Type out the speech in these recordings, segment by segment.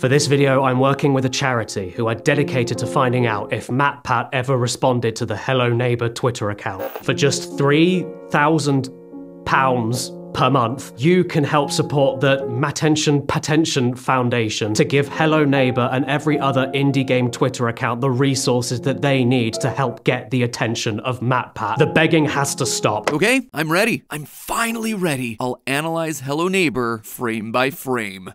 For this video, I'm working with a charity who are dedicated to finding out if MatPat ever responded to the Hello Neighbor Twitter account. For just £3,000 per month, you can help support the Matention Patention Foundation to give Hello Neighbor and every other indie game Twitter account the resources that they need to help get the attention of MatPat. The begging has to stop. Okay, I'm ready. I'm finally ready. I'll analyze Hello Neighbor frame by frame.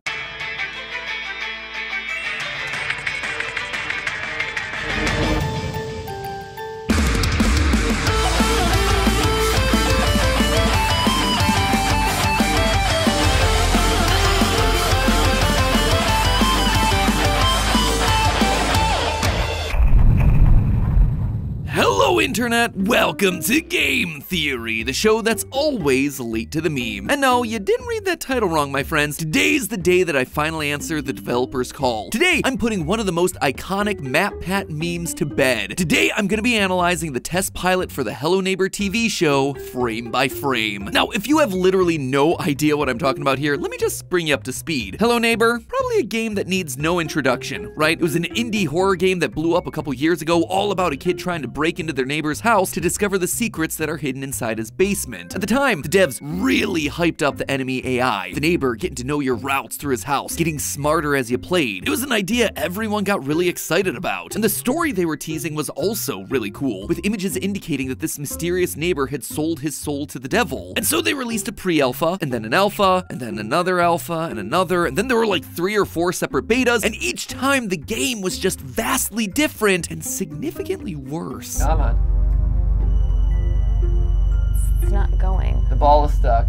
Internet! Welcome to Game Theory, the show that's always late to the meme. And no, you didn't read that title wrong, my friends. Today's the day that I finally answer the developer's call. Today, I'm putting one of the most iconic MatPat memes to bed. Today, I'm gonna be analyzing the test pilot for the Hello Neighbor TV show, frame by frame. Now, if you have literally no idea what I'm talking about here, let me just bring you up to speed. Hello Neighbor, probably a game that needs no introduction, right? It was an indie horror game that blew up a couple years ago, all about a kid trying to break into their neighbor's house to discover the secrets that are hidden inside his basement. At the time, the devs really hyped up the enemy AI, the neighbor getting to know your routes through his house, getting smarter as you played. It was an idea everyone got really excited about. And the story they were teasing was also really cool, with images indicating that this mysterious neighbor had sold his soul to the devil. And so they released a pre-alpha, and then an alpha, and then another alpha, and another, and then there were like three or four separate betas, and each time the game was just vastly different and significantly worse. It's not going. The ball is stuck.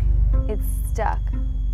It's stuck.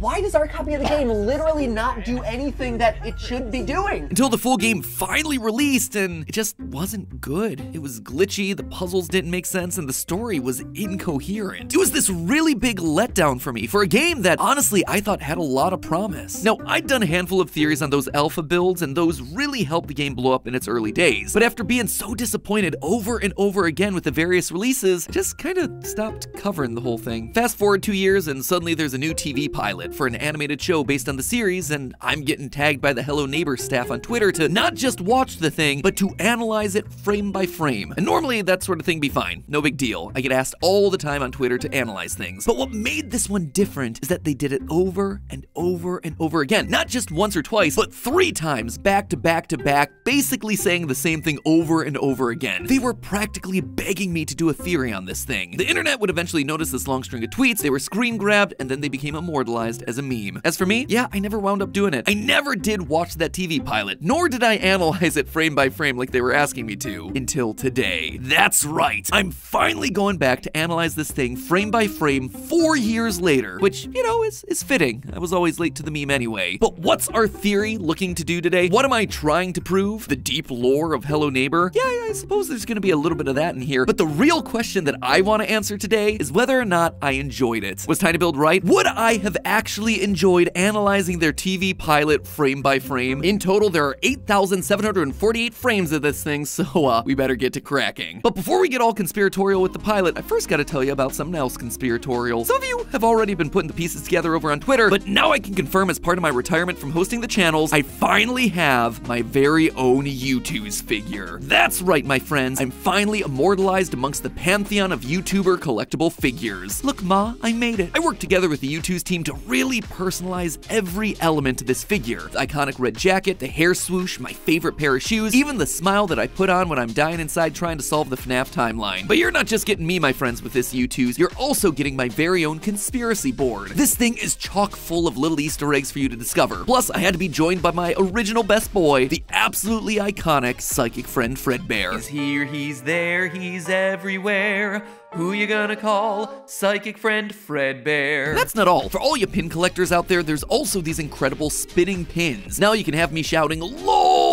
Why does our copy of the game literally not do anything that it should be doing? until the full game finally released and it just wasn't good. It was glitchy, the puzzles didn't make sense, and the story was incoherent. It was this really big letdown for me for a game that honestly I thought had a lot of promise. Now, I'd done a handful of theories on those alpha builds, and those really helped the game blow up in its early days. But after being so disappointed over and over again with the various releases, just kind of stopped covering the whole thing. Fast forward two years, and suddenly there's a new TV pilot for an animated show based on the series, and I'm getting tagged by the Hello Neighbor staff on Twitter to not just watch the thing, but to analyze it frame by frame. And normally that sort of thing be fine, no big deal. I get asked all the time on Twitter to analyze things. But what made this one different is that they did it over and over and over again. Not just once or twice, but three times back to back to back, basically saying the same thing over and over again. They were practically begging me to do a theory on this thing. The internet would eventually notice this long string of tweets, they were screen grabbed, and then they became immortalized as a meme. As for me, yeah, I never wound up doing it. I never did watch that TV pilot, nor did I analyze it frame by frame like they were asking me to, until today. That's right, I'm finally going back to analyze this thing frame by frame four years later, which, you know, is, is fitting. I was always late to the meme anyway. But what's our theory looking to do today? What am I trying to prove? The deep lore of Hello Neighbor? Yeah, I suppose there's gonna be a little bit of that in here, but the real question that I want to answer today is whether or not I enjoyed it. Was tinyBuild right? Would I have actually enjoyed analyzing their TV pilot frame by frame? In total, there are 8,748 frames of this thing, so uh, we better get to cracking. But before we get all conspiratorial with the pilot, I first gotta tell you about something else conspiratorial. Some of you have already been putting the pieces together over on Twitter, but now I can confirm as part of my retirement from hosting the channels, I finally have my very own Youtooz figure. That's right, my friends, I'm finally immortalized amongst the pantheon of YouTuber collectible figures. Look, Ma, I made it. I worked together with the Youtooz team to really personalize every element of this figure. The iconic red jacket, the hair swoosh, my favorite pair of shoes, even the smile that I put on when I'm dying inside trying to solve the FNAF timeline. But you're not just getting me, my friends, with this Youtooz, you're also getting my very own conspiracy board. This thing is chock full of little Easter eggs for you to discover. Plus, I had to be joined by my original best boy, the absolutely iconic psychic friend Fredbear. He's here, he's there, he's everywhere. Who you gonna call? Psychic friend Fredbear. That's not all. For all you pin collectors out there, there's also these incredible spinning pins. Now you can have me shouting, Lord!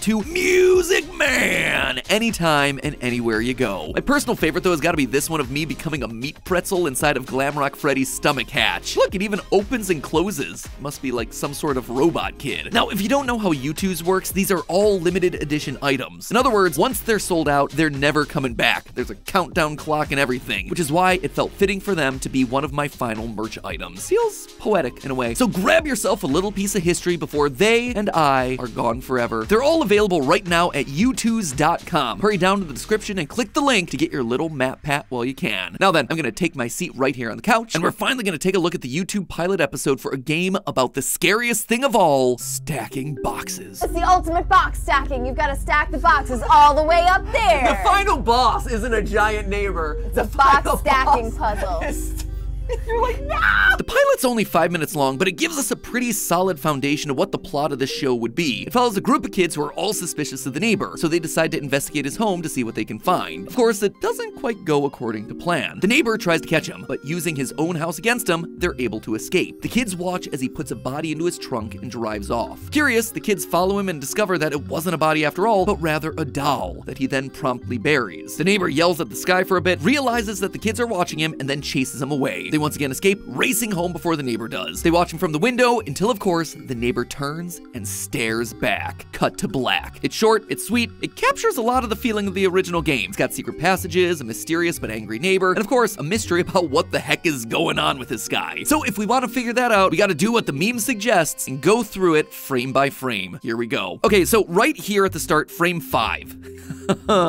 to Music Man anytime and anywhere you go. My personal favorite, though, has got to be this one of me becoming a meat pretzel inside of Glamrock Freddy's stomach hatch. Look, it even opens and closes. Must be like some sort of robot kid. Now, if you don't know how Youtooz works, these are all limited edition items. In other words, once they're sold out, they're never coming back. There's a countdown clock and everything, which is why it felt fitting for them to be one of my final merch items. Feels poetic in a way. So grab yourself a little piece of history before they and I are gone forever. They're all available right now at youtooz.com. Hurry down to the description and click the link to get your little MatPat while you can. Now then, I'm gonna take my seat right here on the couch, and we're finally gonna take a look at the YouTube pilot episode for a game about the scariest thing of all, stacking boxes. It's the ultimate box stacking. You've got to stack the boxes all the way up there. The final boss isn't a giant neighbor. It's the a box stacking puzzle. You're like, no! The pilot's only five minutes long, but it gives us a pretty solid foundation of what the plot of the show would be. It follows a group of kids who are all suspicious of the neighbor, so they decide to investigate his home to see what they can find. Of course, it doesn't quite go according to plan. The neighbor tries to catch him, but using his own house against him, they're able to escape. The kids watch as he puts a body into his trunk and drives off. Curious, the kids follow him and discover that it wasn't a body after all, but rather a doll that he then promptly buries. The neighbor yells at the sky for a bit, realizes that the kids are watching him, and then chases them away. They once again escape, racing home before the neighbor does. They watch him from the window until, of course, the neighbor turns and stares back. Cut to black. It's short, it's sweet, it captures a lot of the feeling of the original game. It's got secret passages, a mysterious but angry neighbor, and of course, a mystery about what the heck is going on with this guy. So if we want to figure that out, we gotta do what the meme suggests and go through it frame by frame. Here we go. Okay, so right here at the start, frame five.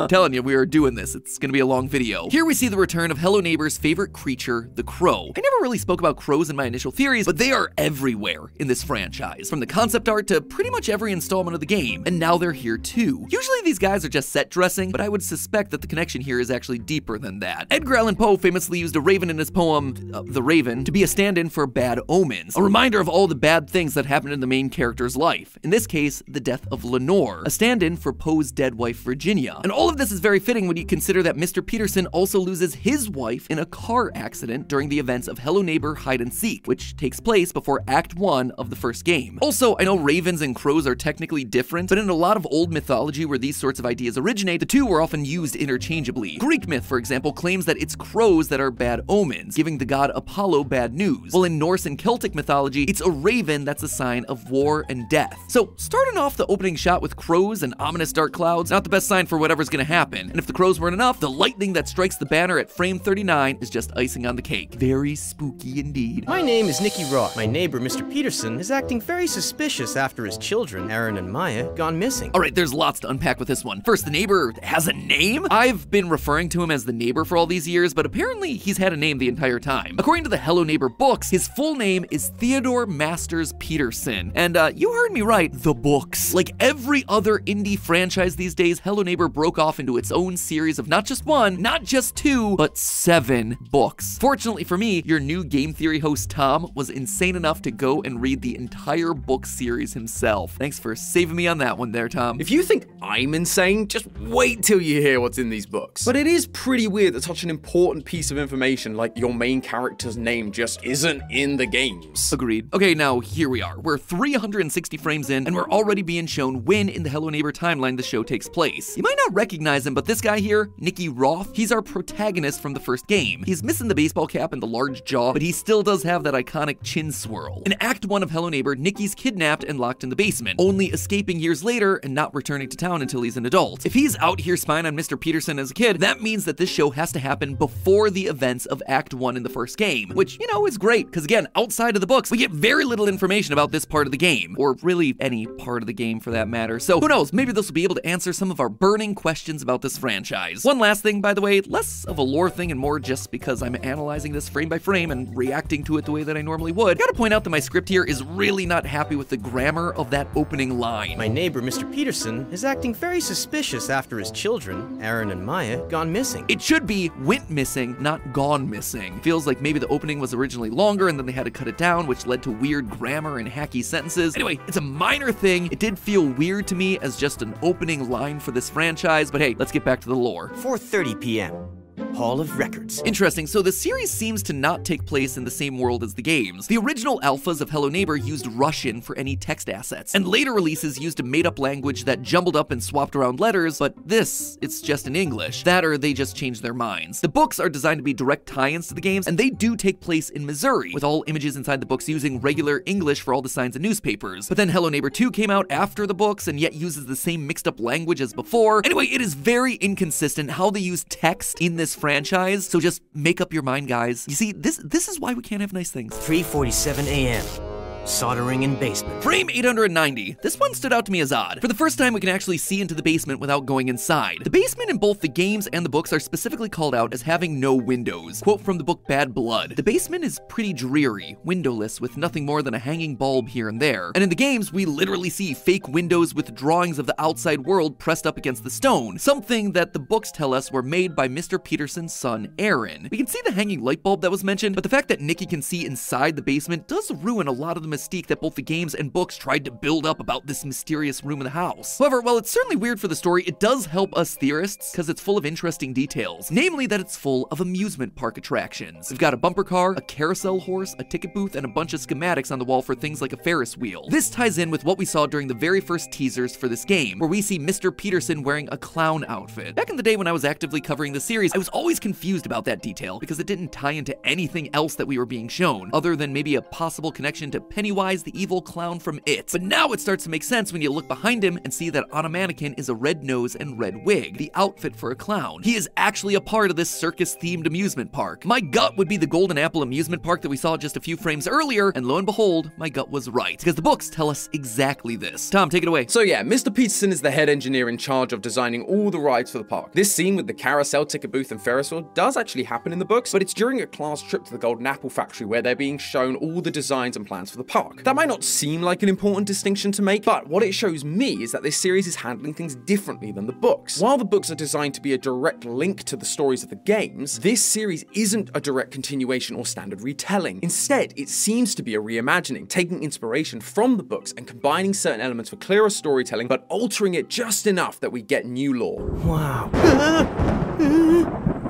Telling you, we are doing this. It's gonna be a long video. Here we see the return of Hello Neighbor's favorite creature, the crow. I never really spoke about crows in my initial theories, but they are everywhere in this franchise, from the concept art to pretty much every installment of the game, and now they're here too. Usually these guys are just set dressing, but I would suspect that the connection here is actually deeper than that. Edgar Allan Poe famously used a raven in his poem, uh, The Raven, to be a stand-in for bad omens, a reminder of all the bad things that happened in the main character's life. In this case, the death of Lenore, a stand-in for Poe's dead wife Virginia. And all of this is very fitting when you consider that Mr. Peterson also loses his wife in a car accident during the events of Hello Neighbor Hide and Seek, which takes place before Act 1 of the first game. Also, I know ravens and crows are technically different, but in a lot of old mythology where these sorts of ideas originate, the two were often used interchangeably. Greek myth, for example, claims that it's crows that are bad omens, giving the god Apollo bad news, while in Norse and Celtic mythology, it's a raven that's a sign of war and death. So, starting off the opening shot with crows and ominous dark clouds, not the best sign for whatever's gonna happen. And if the crows weren't enough, the lightning that strikes the banner at frame 39 is just icing on the cake. Very spooky indeed. My name is Nicky Roth. My neighbor, Mr. Peterson, is acting very suspicious after his children, Aaron and Maya, gone missing. All right, there's lots to unpack with this one. First, the neighbor has a name? I've been referring to him as the neighbor for all these years, but apparently he's had a name the entire time. According to the Hello Neighbor books, his full name is Theodore Masters Peterson. And uh, you heard me right, the books. Like every other indie franchise these days, Hello Neighbor broke off into its own series of not just one, not just two, but seven books. Fortunately for me, your new game theory host Tom was insane enough to go and read the entire book series himself. Thanks for saving me on that one there, Tom. If you think I'm insane, just wait till you hear what's in these books. But it is pretty weird that such an important piece of information like your main character's name just isn't in the games. Agreed. Okay, now here we are. We're 360 frames in, and we're already being shown when in the Hello Neighbor timeline the show takes place. You might not recognize him, but this guy here, Nicky Roth, he's our protagonist from the first game. He's missing the baseball cap and the large jaw, but he still does have that iconic chin swirl. In Act 1 of Hello Neighbor, Nicky's kidnapped and locked in the basement, only escaping years later and not returning to town until he's an adult. If he's out here spying on Mr. Peterson as a kid, that means that this show has to happen before the events of Act 1 in the first game, which, you know, is great, because again, outside of the books, we get very little information about this part of the game, or really any part of the game for that matter. So who knows, maybe this will be able to answer some of our burning questions about this franchise. One last thing, by the way, less of a lore thing and more just because I'm analyzing this frame by frame and reacting to it the way that I normally would. Gotta point out that my script here is really not happy with the grammar of that opening line. My neighbor, Mr. Peterson, is acting very suspicious after his children, Aaron and Maya, gone missing. It should be went missing, not gone missing. Feels like maybe the opening was originally longer and then they had to cut it down, which led to weird grammar and hacky sentences. Anyway, it's a minor thing. It did feel weird to me as just an opening line for this franchise, but hey, let's get back to the lore. 4:30 p.m. Hall of Records. Interesting, so the series seems to not take place in the same world as the games. The original alphas of Hello Neighbor used Russian for any text assets, and later releases used a made up language that jumbled up and swapped around letters, but this, it's just in English. That or they just changed their minds. The books are designed to be direct tie ins to the games, and they do take place in Missouri, with all images inside the books using regular English for all the signs and newspapers. But then Hello Neighbor 2 came out after the books and yet uses the same mixed up language as before. Anyway, it is very inconsistent how they use text in this franchise, so just make up your mind, guys. You see, this this is why we can't have nice things. 3:47 a.m. Soldering in basement. Frame 890. This one stood out to me as odd. For the first time, we can actually see into the basement without going inside. The basement in both the games and the books are specifically called out as having no windows. Quote from the book Bad Blood. The basement is pretty dreary, windowless, with nothing more than a hanging bulb here and there. And in the games, we literally see fake windows with drawings of the outside world pressed up against the stone, something that the books tell us were made by Mr. Peterson's son, Aaron. We can see the hanging light bulb that was mentioned, but the fact that Nicky can see inside the basement does ruin a lot of the mystique that both the games and books tried to build up about this mysterious room in the house. However, while it's certainly weird for the story, it does help us theorists because it's full of interesting details, namely that it's full of amusement park attractions. We've got a bumper car, a carousel horse, a ticket booth, and a bunch of schematics on the wall for things like a Ferris wheel. This ties in with what we saw during the very first teasers for this game, where we see Mr. Peterson wearing a clown outfit. Back in the day when I was actively covering the series, I was always confused about that detail because it didn't tie into anything else that we were being shown, other than maybe a possible connection to Pennywise the evil clown from It. But now it starts to make sense when you look behind him and see that on a mannequin is a red nose and red wig, the outfit for a clown. He is actually a part of this circus-themed amusement park. My gut would be the Golden Apple amusement park that we saw just a few frames earlier, and lo and behold, my gut was right, because the books tell us exactly this. Tom, take it away. So yeah, Mr. Peterson is the head engineer in charge of designing all the rides for the park. This scene with the carousel, ticket booth, and Ferris wheel does actually happen in the books, but it's during a class trip to the Golden Apple factory where they're being shown all the designs and plans for the park. That might not seem like an important distinction to make, but what it shows me is that this series is handling things differently than the books. While the books are designed to be a direct link to the stories of the games, this series isn't a direct continuation or standard retelling. Instead, it seems to be a reimagining, taking inspiration from the books and combining certain elements for clearer storytelling, but altering it just enough that we get new lore. Wow.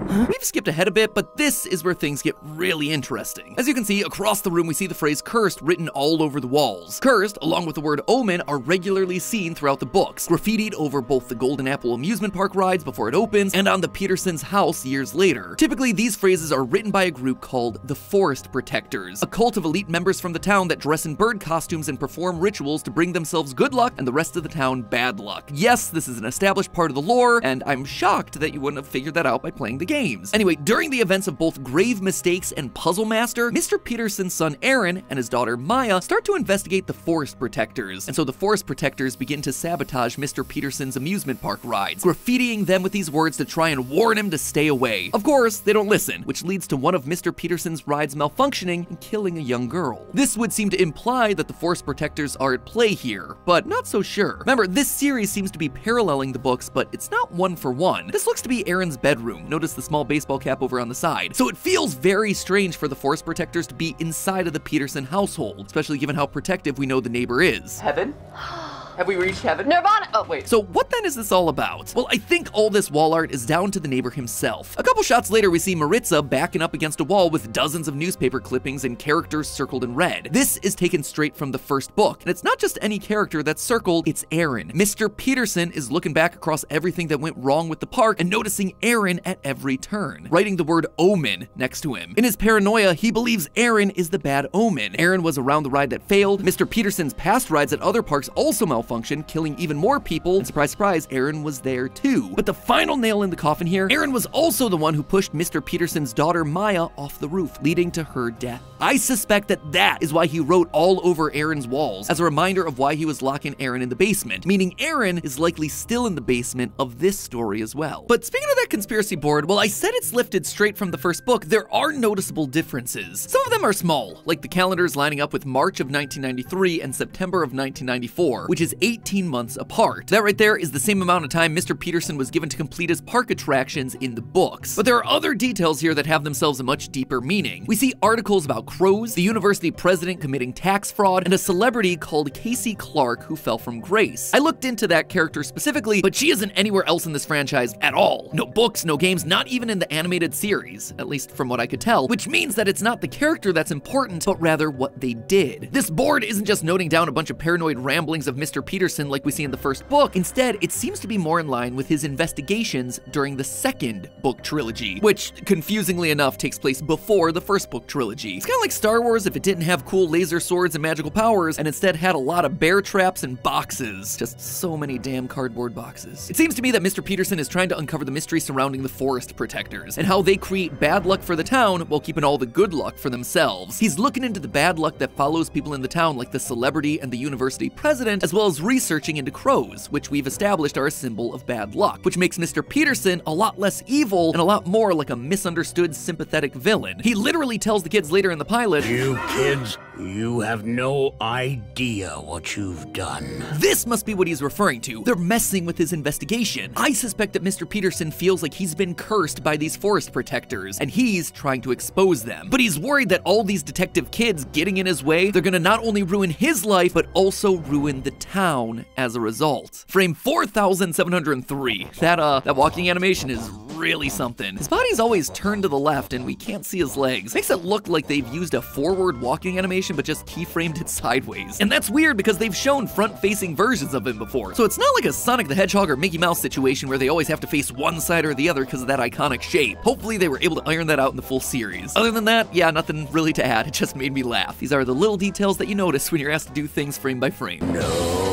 We've skipped ahead a bit, but this is where things get really interesting. As you can see, across the room we see the phrase cursed written all over the walls. Cursed, along with the word omen, are regularly seen throughout the books, graffitied over both the Golden Apple amusement park rides before it opens and on the Petersons' house years later. Typically, these phrases are written by a group called the Forest Protectors, a cult of elite members from the town that dress in bird costumes and perform rituals to bring themselves good luck and the rest of the town bad luck. Yes, this is an established part of the lore, and I'm shocked that you wouldn't have figured that out by playing the game Anyway, during the events of both Grave Mistakes and Puzzle Master, Mr. Peterson's son Aaron and his daughter Maya start to investigate the Forest Protectors, and so the Forest Protectors begin to sabotage Mr. Peterson's amusement park rides, graffitiing them with these words to try and warn him to stay away. Of course, they don't listen, which leads to one of Mr. Peterson's rides malfunctioning and killing a young girl. This would seem to imply that the Forest Protectors are at play here, but not so sure. Remember, this series seems to be paralleling the books, but it's not one for one. This looks to be Aaron's bedroom. Notice the small baseball cap over on the side. So it feels very strange for the Forest Protectors to be inside of the Peterson household, especially given how protective we know the neighbor is. Heaven? Have we reached heaven? Nirvana. Oh, wait. So what then is this all about? Well, I think all this wall art is down to the neighbor himself. A couple shots later, we see Maritza backing up against a wall with dozens of newspaper clippings and characters circled in red. This is taken straight from the first book, and it's not just any character that's circled, it's Aaron. Mr. Peterson is looking back across everything that went wrong with the park and noticing Aaron at every turn, writing the word omen next to him. In his paranoia, he believes Aaron is the bad omen. Aaron was around the ride that failed. Mr. Peterson's past rides at other parks also malfunctioned malfunction, killing even more people, and surprise, surprise, Aaron was there too. But the final nail in the coffin here, Aaron was also the one who pushed Mr. Peterson's daughter Maya off the roof, leading to her death. I suspect that that is why he wrote all over Aaron's walls, as a reminder of why he was locking Aaron in the basement, meaning Aaron is likely still in the basement of this story as well. But speaking of that conspiracy board, while I said it's lifted straight from the first book, there are noticeable differences. Some of them are small, like the calendars lining up with March of 1993 and September of 1994, which is 18 months apart. That right there is the same amount of time Mr. Peterson was given to complete his park attractions in the books. But there are other details here that have themselves a much deeper meaning. We see articles about crows, the university president committing tax fraud, and a celebrity called Casey Clark who fell from grace. I looked into that character specifically, but she isn't anywhere else in this franchise at all. No books, no games, not even in the animated series, at least from what I could tell, which means that it's not the character that's important, but rather what they did. This board isn't just noting down a bunch of paranoid ramblings of Mr. Peterson like we see in the first book. Instead, it seems to be more in line with his investigations during the second book trilogy, which, confusingly enough, takes place before the first book trilogy. It's kind of like Star Wars if it didn't have cool laser swords and magical powers, and instead had a lot of bear traps and boxes. Just so many damn cardboard boxes. It seems to me that Mr. Peterson is trying to uncover the mystery surrounding the forest protectors, and how they create bad luck for the town while keeping all the good luck for themselves. He's looking into the bad luck that follows people in the town like the celebrity and the university president, as well as researching into crows, which we've established are a symbol of bad luck, which makes Mr. Peterson a lot less evil and a lot more like a misunderstood sympathetic villain. He literally tells the kids later in the pilot, You kids, you have no idea what you've done. This must be what he's referring to. They're messing with his investigation. I suspect that Mr. Peterson feels like he's been cursed by these forest protectors, and he's trying to expose them. But he's worried that all these detective kids getting in his way, they're gonna not only ruin his life, but also ruin the town as a result. Frame 4703. That uh, that walking animation is really something. His body's always turned to the left and we can't see his legs. Makes it look like they've used a forward walking animation but just keyframed it sideways. And that's weird because they've shown front-facing versions of him before. So it's not like a Sonic the Hedgehog or Mickey Mouse situation where they always have to face one side or the other because of that iconic shape. Hopefully they were able to iron that out in the full series. Other than that, yeah, nothing really to add. It just made me laugh. These are the little details that you notice when you're asked to do things frame by frame. No,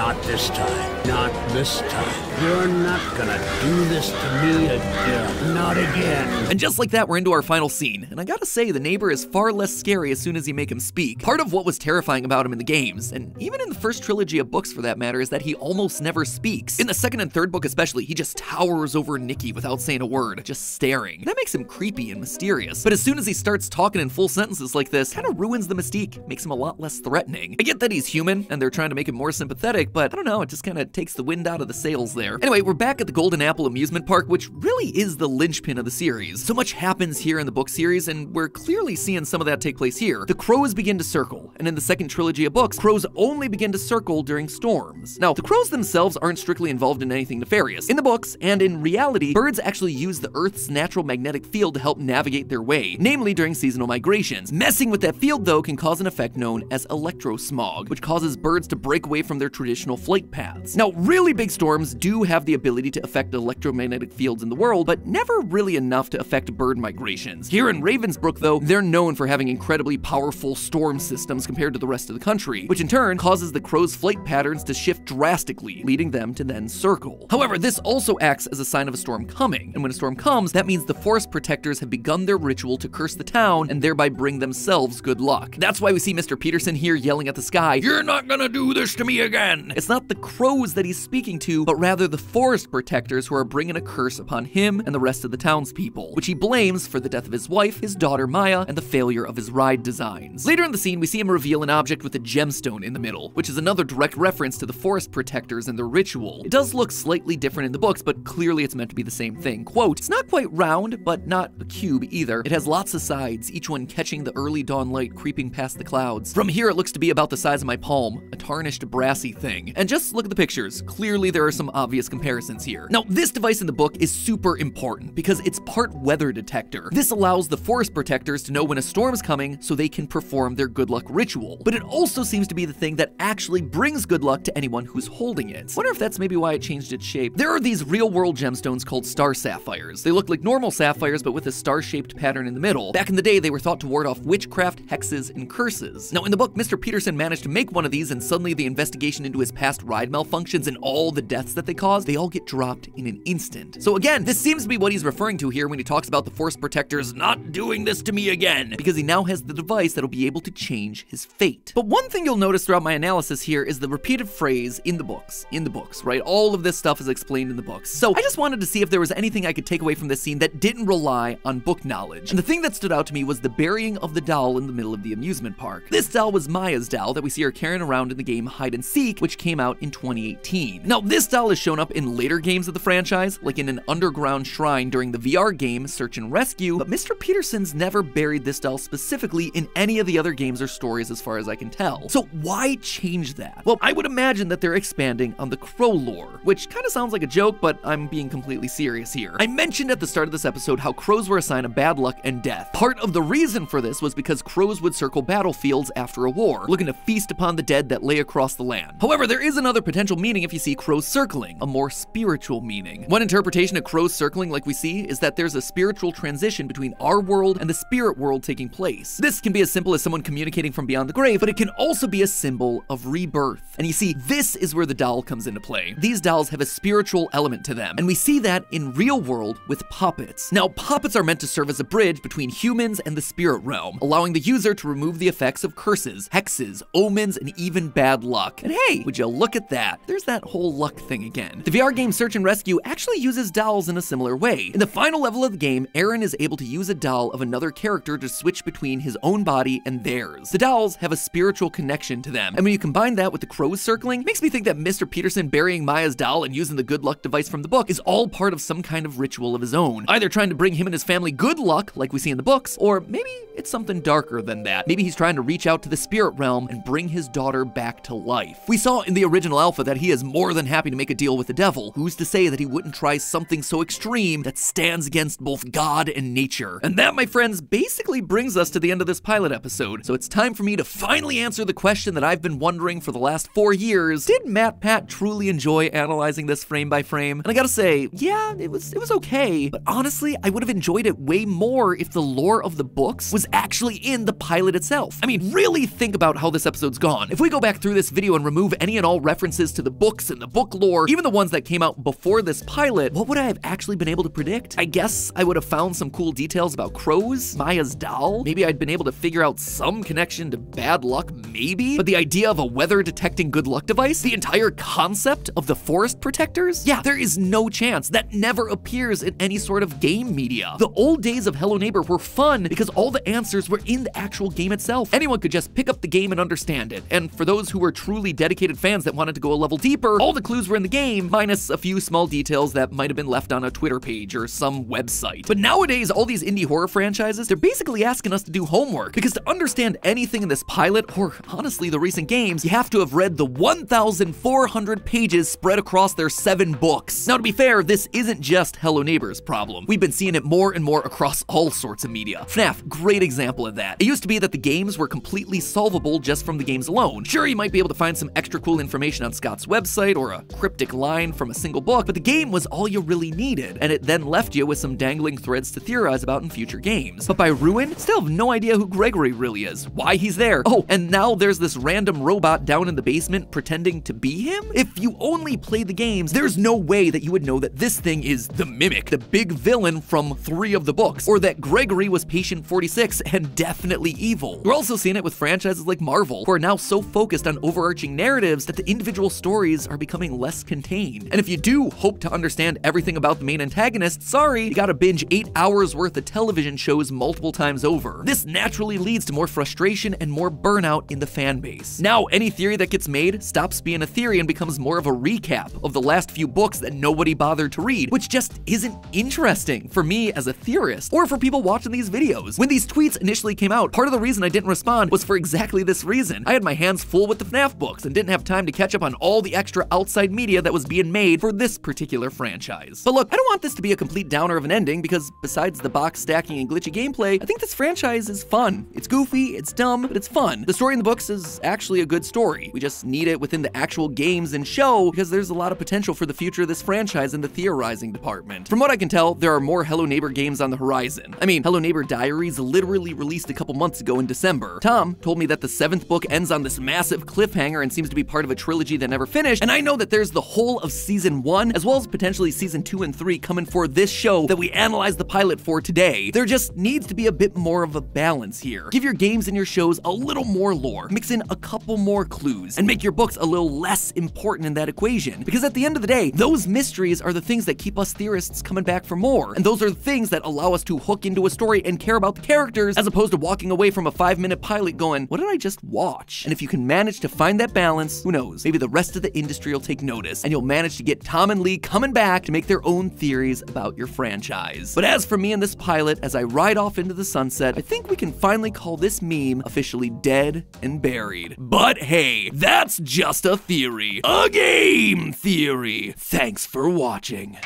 not this time. Not this time. You're not gonna do this to me again. Not again. And just like that, we're into our final scene. And I gotta say, the neighbor is far less scary as soon as you make him speak. Part of what was terrifying about him in the games, and even in the first trilogy of books for that matter, is that he almost never speaks. In the second and third book especially, he just towers over Nicky without saying a word, just staring. That makes him creepy and mysterious. But as soon as he starts talking in full sentences like this, kind of ruins the mystique, makes him a lot less threatening. I get that he's human, and they're trying to make him more sympathetic, but I don't know, it just kind of takes the wind out of the sails there. Anyway, we're back at the Golden Apple Amusement Park, which really is the linchpin of the series. So much happens here in the book series, and we're clearly seeing some of that take place here. The crows begin to circle, and in the second trilogy of books, crows only begin to circle during storms. Now, the crows themselves aren't strictly involved in anything nefarious. In the books, and in reality, birds actually use the Earth's natural magnetic field to help navigate their way, namely during seasonal migrations. Messing with that field, though, can cause an effect known as electrosmog, which causes birds to break away from their traditional flight paths. Now, really big storms do have the ability to affect electromagnetic fields in the world, but never really enough to affect bird migrations. Here in Raven Brooks, though, they're known for having incredibly powerful storm systems compared to the rest of the country, which in turn causes the crow's flight patterns to shift drastically, leading them to then circle. However, this also acts as a sign of a storm coming, and when a storm comes, that means the forest protectors have begun their ritual to curse the town and thereby bring themselves good luck. That's why we see Mr. Peterson here yelling at the sky, You're not gonna do this to me again! It's not the crows that he's speaking to, but rather the forest protectors who are bringing a curse upon him and the rest of the townspeople, which he blames for the death of his wife, his daughter Maya, and the failure of his ride designs. Later in the scene, we see him reveal an object with a gemstone in the middle, which is another direct reference to the forest protectors and their ritual. It does look slightly different in the books, but clearly it's meant to be the same thing. Quote, it's not quite round, but not a cube either. It has lots of sides, each one catching the early dawn light creeping past the clouds. From here, it looks to be about the size of my palm, a tarnished brassy thing. And just look at the pictures. Clearly, there are some obvious comparisons here. Now, this device in the book is super important because it's part weather detector. This allows the forest protectors to know when a storm's coming so they can perform their good luck ritual. But it also seems to be the thing that actually brings good luck to anyone who's holding it. Wonder if that's maybe why it changed its shape. There are these real world gemstones called star sapphires. They look like normal sapphires but with a star shaped pattern in the middle. Back in the day, they were thought to ward off witchcraft, hexes, and curses. Now, in the book, Mr. Peterson managed to make one of these, and suddenly the investigation into his past ride malfunctions and all the deaths that they caused, they all get dropped in an instant. So again, this seems to be what he's referring to here when he talks about the Forest protectors not doing this to me again, because he now has the device that'll be able to change his fate. But one thing you'll notice throughout my analysis here is the repeated phrase in the books, in the books, right? All of this stuff is explained in the books. So I just wanted to see if there was anything I could take away from this scene that didn't rely on book knowledge. And the thing that stood out to me was the burying of the doll in the middle of the amusement park. This doll was Maya's doll that we see her carrying around in the game Hide and Seek, which which came out in 2018. Now, this doll has shown up in later games of the franchise, like in an underground shrine during the VR game Search and Rescue, but Mr. Peterson's never buried this doll specifically in any of the other games or stories as far as I can tell. So why change that? Well, I would imagine that they're expanding on the Crow lore, which kind of sounds like a joke, but I'm being completely serious here. I mentioned at the start of this episode how crows were a sign of bad luck and death. Part of the reason for this was because crows would circle battlefields after a war, looking to feast upon the dead that lay across the land. However, there is another potential meaning if you see crows circling, a more spiritual meaning. One interpretation of crows circling like we see is that there's a spiritual transition between our world and the spirit world taking place. This can be as simple as someone communicating from beyond the grave, but it can also be a symbol of rebirth. And you see, this is where the doll comes into play. These dolls have a spiritual element to them, and we see that in real world with puppets. Now, puppets are meant to serve as a bridge between humans and the spirit realm, allowing the user to remove the effects of curses, hexes, omens, and even bad luck. And hey, would you look at that? There's that whole luck thing again. The VR game Search and Rescue actually uses dolls in a similar way. In the final level of the game, Aaron is able to use a doll of another character to switch between his own body and theirs. The dolls have a spiritual connection to them, and when you combine that with the crows circling, makes me think that Mr. Peterson burying Maya's doll and using the good luck device from the book is all part of some kind of ritual of his own. Either trying to bring him and his family good luck, like we see in the books, or maybe it's something darker than that. Maybe he's trying to reach out to the spirit realm and bring his daughter back to life. We saw in the original alpha that he is more than happy to make a deal with the devil. Who's to say that he wouldn't try something so extreme that stands against both God and nature? And that, my friends, basically brings us to the end of this pilot episode. So it's time for me to finally answer the question that I've been wondering for the last four years. Did MatPat truly enjoy analyzing this frame by frame? And I gotta say, yeah, it was it was okay. But honestly, I would have enjoyed it way more if the lore of the books was actually in the pilot itself. I mean, really think about how this episode's gone. If we go back through this video and remove any and all references to the books and the book lore, even the ones that came out before this pilot, what would I have actually been able to predict? I guess I would have found some cool details about crows, Maya's doll. Maybe I'd been able to figure out some connection to bad luck, maybe? But the idea of a weather detecting good luck device, the entire concept of the forest protectors? Yeah, there is no chance. That never appears in any sort of game media. The old days of Hello Neighbor were fun because all the answers were in the actual game itself. Anyone could just pick up the game and understand it. And for those who were truly dedicated fans that wanted to go a level deeper, all the clues were in the game, minus a few small details that might have been left on a Twitter page or some website. But nowadays, all these indie horror franchises, they're basically asking us to do homework because to understand anything in this pilot, or honestly the recent games, you have to have read the 1,400 pages spread across their seven books. Now, to be fair, this isn't just Hello Neighbor's problem. We've been seeing it more and more across all sorts of media. FNAF, great example of that. It used to be that the games were completely solvable just from the games alone. Sure, you might be able to find some extra cool information on Scott's website or a cryptic line from a single book, but the game was all you really needed, and it then left you with some dangling threads to theorize about in future games. But by Ruin, still have no idea who Gregory really is, why he's there. Oh, and now there's this random robot down in the basement pretending to be him? If you only play the games, there's no way that you would know that this thing is the Mimic, the big villain from three of the books, or that Gregory was Patient 46 and definitely evil. We're also seeing it with franchises like Marvel, who are now so focused on overarching narratives that the individual stories are becoming less contained. And if you do hope to understand everything about the main antagonist, sorry, you gotta binge eight hours worth of television shows multiple times over. This naturally leads to more frustration and more burnout in the fan base. Now, any theory that gets made stops being a theory and becomes more of a recap of the last few books that nobody bothered to read, which just isn't interesting for me as a theorist or for people watching these videos. When these tweets initially came out, part of the reason I didn't respond was for exactly this reason. I had my hands full with the FNAF books and didn't have time to catch up on all the extra outside media that was being made for this particular franchise. But look, I don't want this to be a complete downer of an ending because besides the box stacking and glitchy gameplay, I think this franchise is fun. It's goofy, it's dumb, but it's fun. The story in the books is actually a good story. We just need it within the actual games and show because there's a lot of potential for the future of this franchise in the theorizing department. From what I can tell, there are more Hello Neighbor games on the horizon. I mean, Hello Neighbor Diaries literally released a couple months ago in December. Tom told me that the seventh book ends on this massive cliffhanger and seems to be part of a trilogy that never finished, and I know that there's the whole of season one, as well as potentially season two and three coming for this show that we analyzed the pilot for today. There just needs to be a bit more of a balance here. Give your games and your shows a little more lore, mix in a couple more clues, and make your books a little less important in that equation. Because at the end of the day, those mysteries are the things that keep us theorists coming back for more, and those are the things that allow us to hook into a story and care about the characters, as opposed to walking away from a five minute pilot going, what did I just watch? And if you can manage to find that balance, who knows, maybe the rest of the industry will take notice and you'll manage to get Tom and Lee coming back to make their own theories about your franchise. But as for me and this pilot, as I ride off into the sunset, I think we can finally call this meme officially dead and buried. But hey, that's just a theory. A game theory. Thanks for watching.